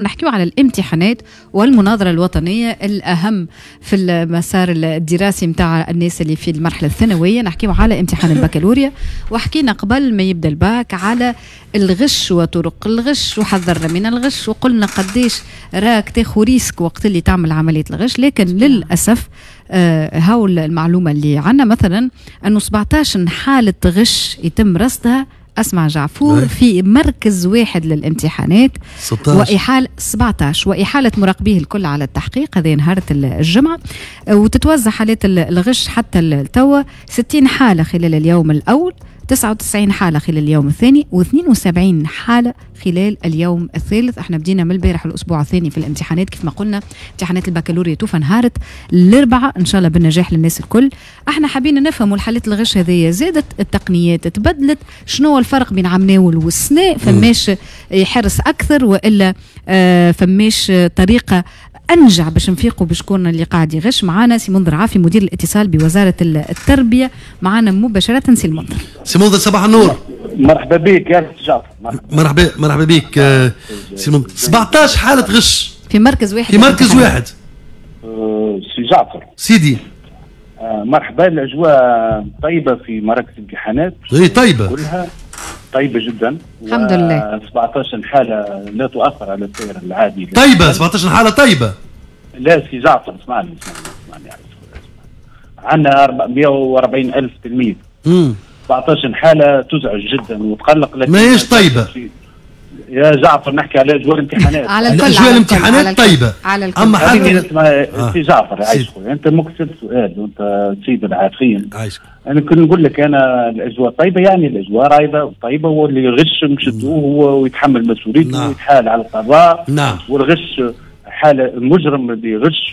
نحكيو على الامتحانات والمناظرة الوطنية الأهم في المسار الدراسي متاع الناس اللي في المرحلة الثانوية. نحكيو على امتحان البكالوريا وحكينا قبل ما يبدأ الباك على الغش وطرق الغش وحذرنا من الغش وقلنا قديش راك تاخو risque وقت اللي تعمل عملية الغش. لكن للأسف آه هاو المعلومة اللي عنا مثلا أنه 17 حالة غش يتم رصدها أسمع جعفور أي. في مركز واحد للامتحانات 16 وإحالة 17 وإحالة مراقبيه الكل على التحقيق. هذه نهار الجمعة. آه، وتتوزع حالات ال- الغش حتى التوا. 60 حالة خلال اليوم الأول. 99 حالة خلال اليوم الثاني و72 حالة خلال اليوم الثالث. إحنا بدينا من البارح الأسبوع الثاني في الامتحانات. كيف ما قلنا امتحانات البكالوريا توفى نهارت الأربعة إن شاء الله بالنجاح للناس الكل. إحنا حابين نفهموا الحالات الغش هذه زادت التقنيات تبدلت. شنو الفرق بين عمناول والسناء فماش يحرص أكثر وإلا آه، فماش طريقة أنجع باش نفيقوا بشكون اللي قاعد يغش معانا سي منذر عافي مدير الاتصال بوزارة التربية. معانا مباشرة سي المنذر. سي منذر صباح النور. مرحبا بك يا جعفر. مرحبا. مرحبا بك آه، سي منذر. 17 حالة غش. في مركز واحد. في مركز. واحد. أه، سي جعفر. سيدي. أه، مرحبا الأجواء طيبة في مراكز الامتحانات. هي طيبة. كلها طيبة جدا الحمد لله. 17 حالة لا تؤثر على السير العادي طيبة 17 حالة طيبة لا سي جعفر اسمعني اسمعني اسمعني. عندنا 440 ألف تلميذ امم 17 حالة تزعج جدا وتقلق لكن ما هيش طيبة. يا جعفر نحكي على اجواء الامتحانات على الكل الأجواء على الامتحانات الكل، على الكل، أما حاجة- خليني اسمع آه. سي جعفر. عايش خويا. أنت مكتب سؤال وأنت سيد العارفين عايشك أنا كنت نقول لك أنا الأجواء طيبة يعني الأجواء رايبة وطيبة واللي يغش نشدوه هو ويتحمل مسؤوليته نعم. ويتحال على القضاء. نعم. والغش حاله المجرم اللي يغش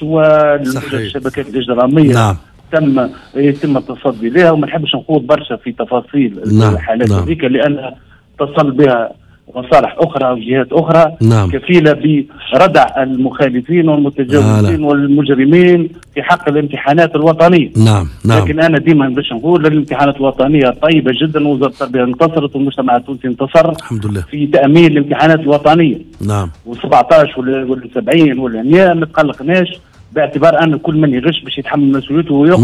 صحيح. والشبكات الإجرامية. نعم. تم يتم التصدي لها وما نحبش نخوض برشا في تفاصيل نعم، الحالات نعم. هذيك لانها اتصل بها مصالح أخرى وجهات أخرى نعم. كفيلة بردع المخالفين والمتجاوزين آه، والمجرمين في حق الامتحانات الوطنية. نعم نعم. لكن أنا ديما باش نقول الامتحانات الوطنية طيبة جدا وزارة التربية انتصرت والمجتمع التونسي انتصر الحمد لله. في تأمين الامتحانات الوطنية. نعم. و17 ولا ولا 70 ولا 100 ما تقلقناش باعتبار أن كل من يغش باش يتحمل مسؤوليته ويقف.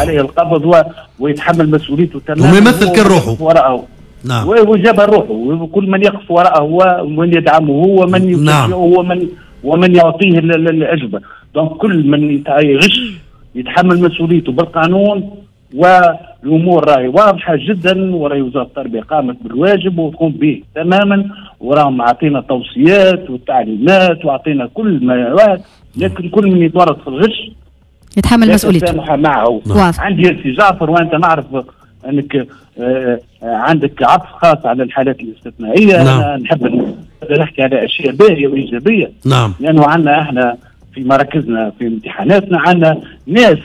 عليه القبض و... ويتحمل مسؤوليته تماما. وما يمثل هو كان روحه. وراءه نعم. و- وجاب روحه. وكل من يقف وراءه هو ومن يدعمه هو ومن نعم. يشجعه هو من ومن يعطيه ال- ال- الاجوبه دونك كل من يغش يتحمل مسؤوليته بالقانون والأمور راهي واضحة جدا وراهي وزارة التربية قامت بالواجب وتقوم به تماما وراهم عطينا توصيات وتعليمات وعطينا كل ما لكن كل من يتورط في الغش يتحمل مسؤوليته. معه. نعم. واضح. عندي يا سي جعفر وانت نعرف أنك آه، آه، عندك عطف خاص على الحالات الاستثنائية. نعم. أنا نحب نحكي على أشياء باهية وإيجابية. نعم. لأنه عندنا إحنا في مراكزنا في امتحاناتنا عندنا ناس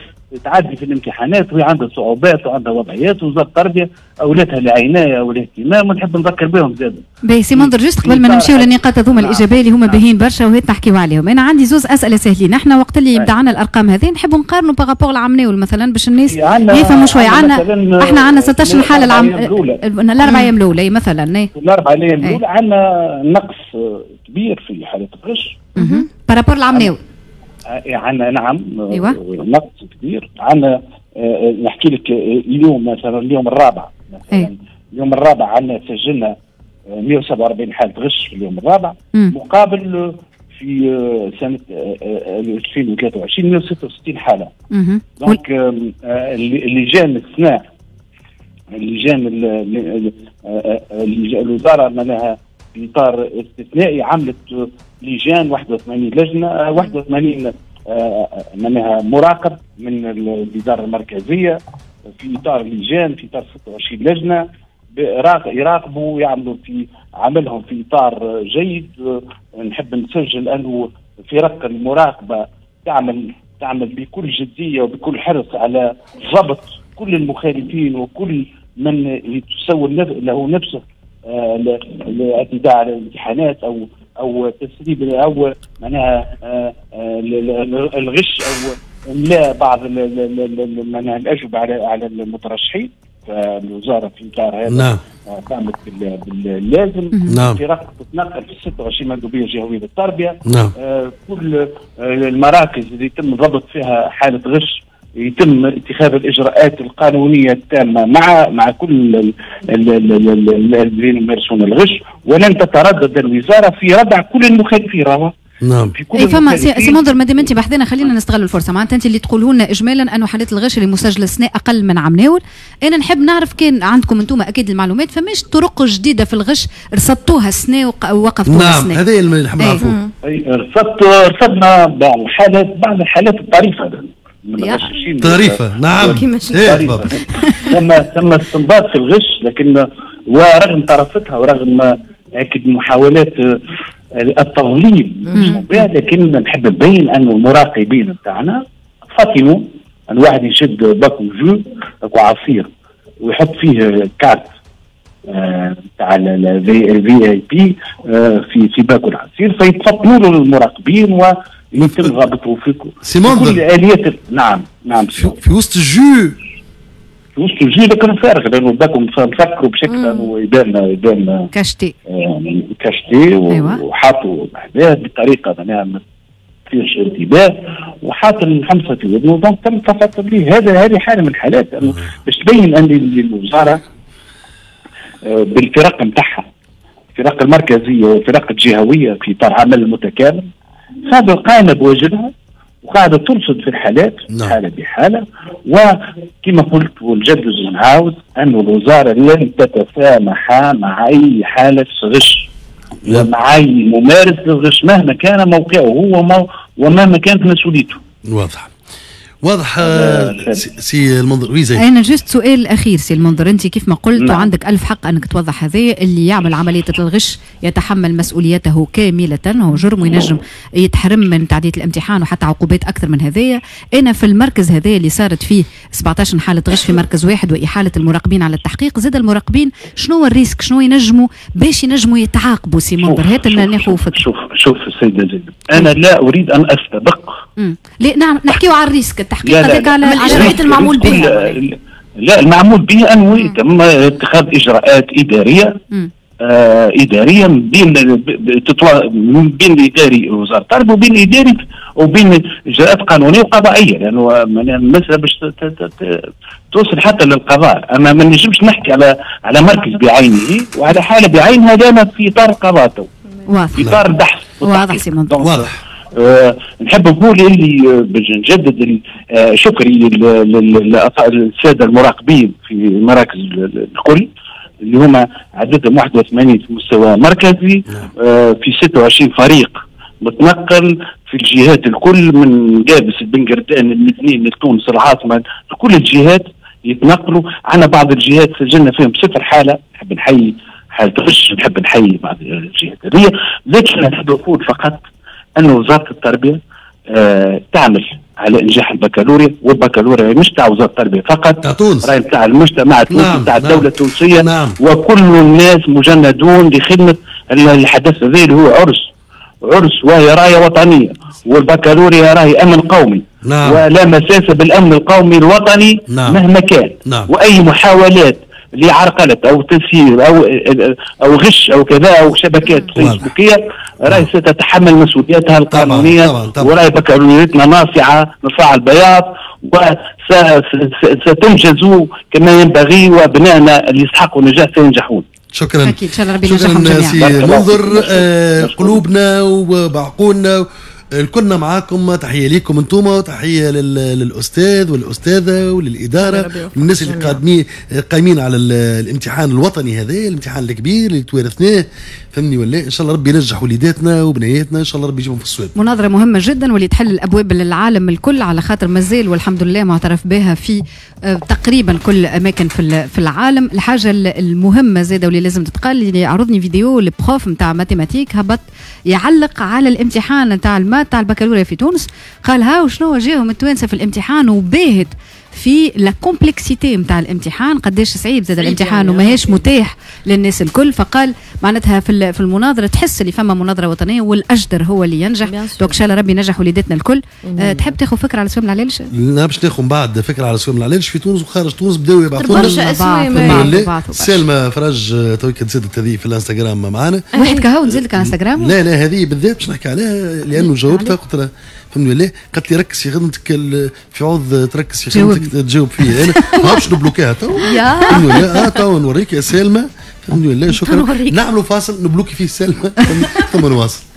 تعدي في الامتحانات وهي عندها صعوبات وعندها وضعيات وزاره التربيه أولادها العنايه والاهتمام ونحب نذكر بهم زاد باهي سي منذر juste قبل ما إطار- نمشيو للنقاط هذوما نعم. الإيجابية اللي هما نعم. باهيين برشا وهيت نحكيو عليهم أنا عندي زوز أسئلة سهلين إحنا وقت اللي. يبدأ عنا الأرقام هذه نحبوا نقارنوا par rapport العمناول مثلا باش الناس عندنا- يفهموا شوي عندنا إحنا عندنا 16 الأربع حالة العام. الاربع أيام الأولى مثلا. الاربع أيام. الأولى عندنا نقص كبير في حالة الغش. par rapport العمناول عندنا نعم آه، أيوة. نقص كبير عندنا آه، نحكي لك آه، اليوم مثلا اليوم الرابع مثلا. اليوم الرابع عندنا سجلنا آه، 147 حالة غش في اليوم الرابع. مقابل آه، في آه، سنة آه، آه، 2023 166 حالة. وال- دونك آه، اللجان الاثناء اللجان ال- ال- آه، آه، اللج- الوزارة معناها في إطار استثنائي عملت آه، لجان 81 لجنة آه، 81 آه، آه، معناها مراقب من ال- الإدارة المركزية في إطار لجان في إطار 26 لجنة يراقبوا ويعملوا في عملهم في إطار آه، جيد. آه، نحب نسجل أنه فرق المراقبة تعمل تعمل بكل جدية وبكل حرص على ضبط كل المخالفين وكل من تسول نف- له نفسه آه، الاعتداء على الامتحانات أو أو تسريب أو معناها آه، الغش أو املاء بعض ال- ال- ال- ال- معناها الأجوبة على على المترشحين. فالوزارة في إطار هذا نعم. آه، قامت بال- باللازم. نعم. فرق تتنقل في 26 مندوبية جهويه للتربية. نعم. آه، كل المراكز اللي يتم ضبط فيها حالة غش يتم اتخاذ الاجراءات القانونيه التامه مع مع كل ال- ال- ال- ال- ال- الذين يمارسون الغش ولن تتردد الوزاره في ردع كل المخالفين راهو نعم في كل اي فما سي منظر مادام انت بحذنا خلينا نستغل الفرصه معناتها انت اللي تقولوا لنا اجمالا انه حالات الغش اللي مسجله السنة أقل من عام ناول أنا نحب نعرف كان عندكم أنتم أكيد المعلومات فماش طرق جديده في الغش رصدتوها السنة وق- ووقفتوها نعم السنة هذا اللي نحب إيه. نعرفوه رصدنا بعض الحالات بعض الحالات الطريفه الغشاشين. طريفة. نعم. بالضبط. ثم ثم استنباط في الغش لكن ورغم طرفتها ورغم أكيد محاولات آه، التضليل بها، لكن نحب نبين انه المراقبين فطنوا أن واحد يشد باكو jus باكو عصير ويحط فيه كارت تاع ال VIP في في باكو العصير فيتفطنوا له المراقبين ويتم ضبطه في كل سي منذر. كل اليات نعم نعم في, في وسط ال jus. في وسط الجيل كان فارغ لأنه باكم نفكروا بشكل إنه يبان يبان كاشتي آه، كشتي و- أيوة. وحاطوا محلاه بطريقة معناها ما فيش انتباه وحاط الحمصه في ودنه دونك تم تفطن به هذا هذه حالة من الحالات. انه باش تبين أن الوزاره آه، بالفرق نتاعها الفرق المركزية والفرق الجهوية في اطار عمل متكامل. هذا قائمه بواجبها وقاعده ترصد في الحالات نعم. حالة بحالة وكما قلت وال جد نعاود أن الوزارة لن تتسامح مع أي حالة غش لا. ومع أي ممارس للغش مهما كان موقعه هو ومهما كانت مسؤوليته واضح واضح آه،. سي, المنذر. oui زي أنا juste؟ سؤال أخير سي المنذر. أنت كيف ما قلت نعم. وعندك ألف حق أنك توضح هذا اللي يعمل عملية الغش يتحمل مسؤوليته كاملة. هو جرم وينجم يتحرم من تعدية الامتحان وحتى عقوبات أكثر من هذايا أنا في المركز هذا اللي صارت فيه 17 حالة غش في مركز واحد وإحالة المراقبين على التحقيق زاد المراقبين شنو هو ال risque؟ شنو ينجموا؟ باش ينجموا يتعاقبوا سي منظر. هات لنا ناخذ فكره شوف شوف السيدة زينب. أنا لا أريد أن أستبق مم. لا نعم نحكيو على ال risque. التحقيق لا لا هذاك على لا، المعمول بها. لا المعمول به أنه يتم اتخاذ إجراءات إدارية مم. آه إدارية بين ب- ب- تتوا- من بين إداري وزارة التربية وبين إداري وبين إجراءات قانونية وقضائية. لأنه من- المسألة باش ت- ت- ت- توصل حتى للقضاء. أما ما نجمش نحكي على على مركز بعينه وعلى حالة بعينها لنا في إطار القضاء تو. واضح. في إطار البحث واضح. c'est واضح. آه، نحب نقول اللي آه، باش نجدد آه، شكري للساده المراقبين في المراكز ال- ال- الكل اللي هما عددهم 81 في مستوى مركزي آه، في 26 فريق متنقل في الجهات الكل من قابس البنقردان المدنين لتونس العاصمة لكل الجهات يتنقلوا. عنا بعض الجهات سجلنا فيهم صفر حالة نحب نحيي حالة غش نحب نحيي بعض الجهات هذه. لكن نحب نقول فقط أن وزارة التربية آه تعمل على إنجاح البكالوريا والبكالوريا مش تاع وزارة التربية فقط تاع تونس. راهي تاع المجتمع التونسي نعم، تاع نعم. الدولة التونسية نعم. وكل الناس مجندون لخدمة ال- الحدث هذا اللي هو عرس عرس وهي راية وطنية والبكالوريا راهي أمن قومي نعم. ولا مساس بالأمن القومي الوطني نعم. مهما كان نعم. وأي محاولات لعرقلة أو تسيير أو أو غش أو كذا أو شبكات واضح. فيسبوكية راهي ستتحمل مسؤوليتها طبعاً. وراهي بكالوريتنا ناصعة نصاع البياض وستنجز كما ينبغي وأبنائنا اللي يستحقوا النجاح سينجحون شكرا أكيد، إن شاء الله ربي ينجحهم شكرا جميعاً. منظر. آه، مشكور. قلوبنا وبعقولنا الكلنا معاكم تحية ليكم أنتم وتحية لل- للأستاذ والأستاذة وللإدارة والناس اللي. قادمين قايمين على ال- الامتحان الوطني هذا الامتحان الكبير اللي توارثناه فهمني ولا إن شاء الله ربي ينجح وليداتنا وبنياتنا إن شاء الله ربي يجيبهم في الصواب مناظرة مهمة جدا واللي تحل الأبواب للعالم الكل على خاطر مازال والحمد لله معترف بها في آه، تقريبا كل أماكن في في العالم. الحاجة ال- المهمة زادة واللي لازم تتقال اللي عرضني فيديو ال prof نتاع mathématiques هبط يعلق على الامتحان نتاع ال maths تاع البكالوريا في تونس. قال هاو شنو جاهم التوانسة في الامتحان وباهت في la complexité نتاع الامتحان. قداش صعيب زاد الامتحان يعني، وماهيش متاح للناس الكل. فقال معناتها في ال- في المناظرة تحس اللي فما مناظرة وطنية والأجدر هو اللي ينجح. donc إن شاء الله ربي ينجح وليداتنا الكل. آه تحب تاخذ فكرة على سوام العلالش لا باش ناخذ من بعد فكرة على سوق العلاج. في تونس وخارج تونس بداوا يبعثوا برشا بعض. سلمى فرج آه، توك نزيدت هذه في الانستغرام معنا واحد كهو نزل لك على انستغرام لا لا هذه بالذات باش نحكي عليها لأنه جاوبتها قلت لها فهمني ولا؟ قالت لي ركز في خدمتك في عوض تركز في. خدمتك تجاوب فيا. أنا ما نبلوكيها تو. يا. فهمني آه تو نوريك يا سلمى. فهمني ولا شكرا. نعملوا فاصل نبلوكي فيه سلمى ثم نواصل.